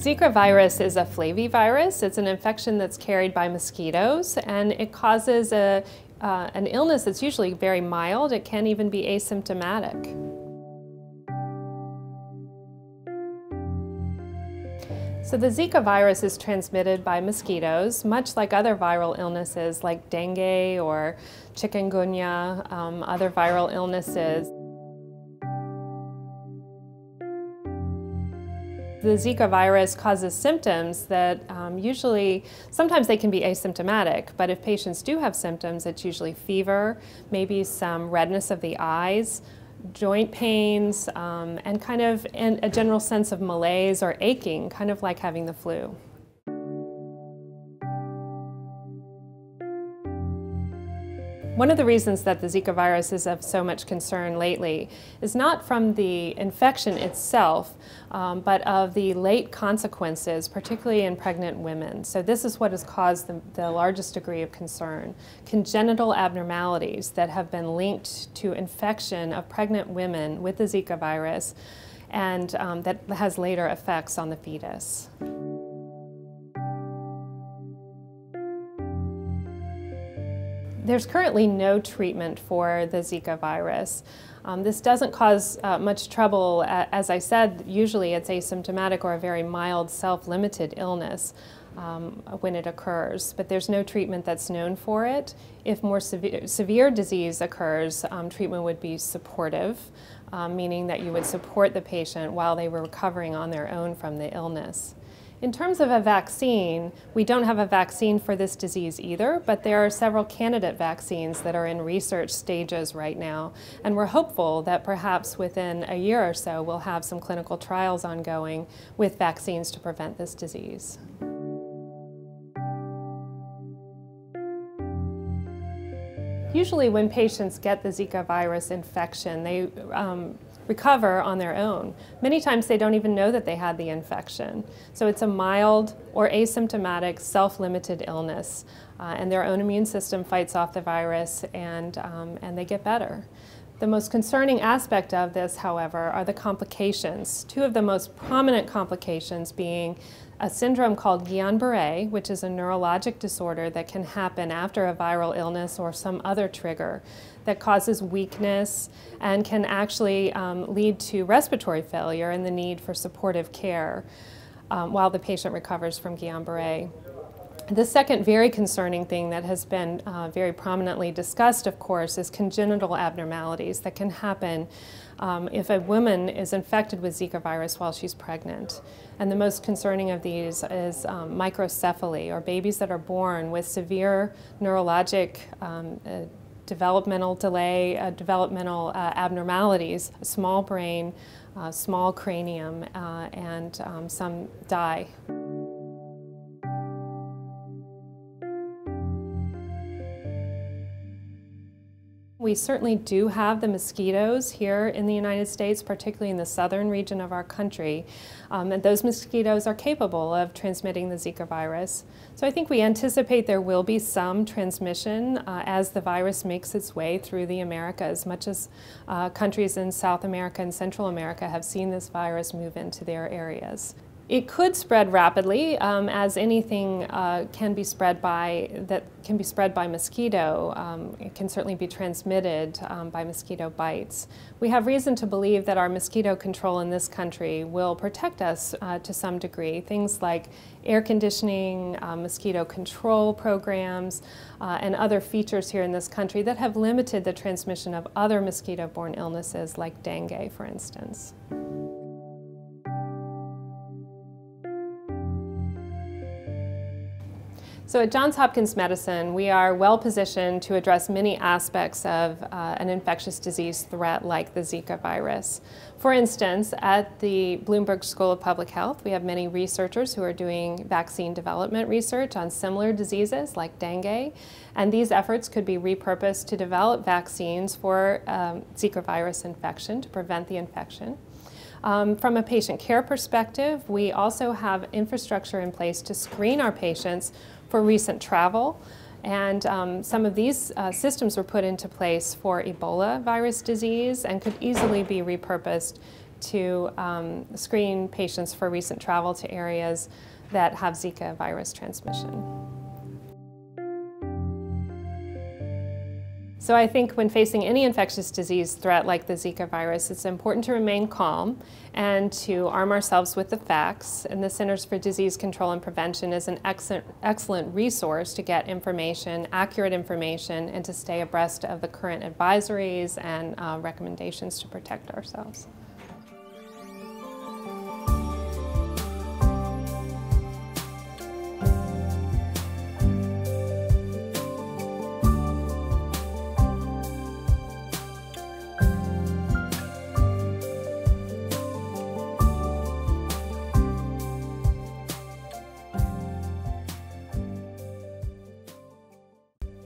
Zika virus is a flavivirus. It's an infection that's carried by mosquitoes and it causes a, uh, an illness that's usually very mild. It can even be asymptomatic. So the Zika virus is transmitted by mosquitoes, much like other viral illnesses like dengue or chikungunya, um, other viral illnesses. The Zika virus causes symptoms that um, usually, sometimes they can be asymptomatic, but if patients do have symptoms, it's usually fever, maybe some redness of the eyes, joint pains, um, and kind of a general sense of malaise or aching, kind of like having the flu. One of the reasons that the Zika virus is of so much concern lately is not from the infection itself, um, but of the late consequences, particularly in pregnant women. So this is what has caused the, the largest degree of concern. Congenital abnormalities that have been linked to infection of pregnant women with the Zika virus and um, that has later effects on the fetus. There's currently no treatment for the Zika virus. Um, this doesn't cause uh, much trouble. As I said, usually it's asymptomatic or a very mild self-limited illness um, when it occurs, but there's no treatment that's known for it. If more severe, severe disease occurs, um, treatment would be supportive, um, meaning that you would support the patient while they were recovering on their own from the illness. In terms of a vaccine, we don't have a vaccine for this disease either, but there are several candidate vaccines that are in research stages right now, and we're hopeful that perhaps within a year or so we'll have some clinical trials ongoing with vaccines to prevent this disease. Usually when patients get the Zika virus infection, they um, recover on their own. Many times they don't even know that they had the infection. So it's a mild or asymptomatic self-limited illness uh, and their own immune system fights off the virus and, um, and they get better. The most concerning aspect of this, however, are the complications. Two of the most prominent complications being a syndrome called Guillain-Barré, which is a neurologic disorder that can happen after a viral illness or some other trigger that causes weakness and can actually um, lead to respiratory failure and the need for supportive care um, while the patient recovers from Guillain-Barré. The second very concerning thing that has been uh, very prominently discussed, of course, is congenital abnormalities that can happen um, if a woman is infected with Zika virus while she's pregnant. And the most concerning of these is um, microcephaly, or babies that are born with severe neurologic um, uh, developmental delay, uh, developmental uh, abnormalities, small brain, uh, small cranium, uh, and um, some die. We certainly do have the mosquitoes here in the United States, particularly in the southern region of our country. Um, and those mosquitoes are capable of transmitting the Zika virus. So I think we anticipate there will be some transmission uh, as the virus makes its way through the Americas, much as uh, countries in South America and Central America have seen this virus move into their areas. It could spread rapidly, um, as anything uh, can be spread by that can be spread by mosquito. Um, it can certainly be transmitted um, by mosquito bites. We have reason to believe that our mosquito control in this country will protect us uh, to some degree. Things like air conditioning, uh, mosquito control programs, uh, and other features here in this country that have limited the transmission of other mosquito-borne illnesses like dengue, for instance. So at Johns Hopkins Medicine, we are well positioned to address many aspects of uh, an infectious disease threat like the Zika virus. For instance, at the Bloomberg School of Public Health, we have many researchers who are doing vaccine development research on similar diseases like dengue, and these efforts could be repurposed to develop vaccines for um, Zika virus infection to prevent the infection. Um, from a patient care perspective, we also have infrastructure in place to screen our patients for recent travel. And um, some of these uh, systems were put into place for Ebola virus disease and could easily be repurposed to um, screen patients for recent travel to areas that have Zika virus transmission. So I think when facing any infectious disease threat like the Zika virus, it's important to remain calm and to arm ourselves with the facts. And the Centers for Disease Control and Prevention is an excellent, excellent resource to get information, accurate information, and to stay abreast of the current advisories and uh, recommendations to protect ourselves.